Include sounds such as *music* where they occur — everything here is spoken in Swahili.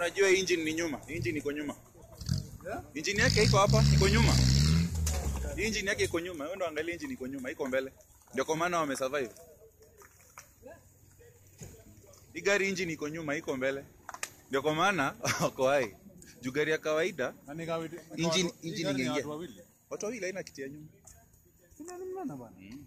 unajua engine ni nyuma. Engine iko nyuma. Engine yake iko hapa, iko nyuma. Hii engine yake iko nyuma. Wewe ndo angalia engine iko nyuma, iko mbele. Ndio kwa maana wame survive. Hii gari engine iko nyuma, iko mbele. Ndio kwa maana *laughs* wako hai. Juu gari ya kawaida Na ni Engine- engine ingeingia. watu wawili. watu wawili haina kiti ya nyuma. Sina nani bwana? Mm.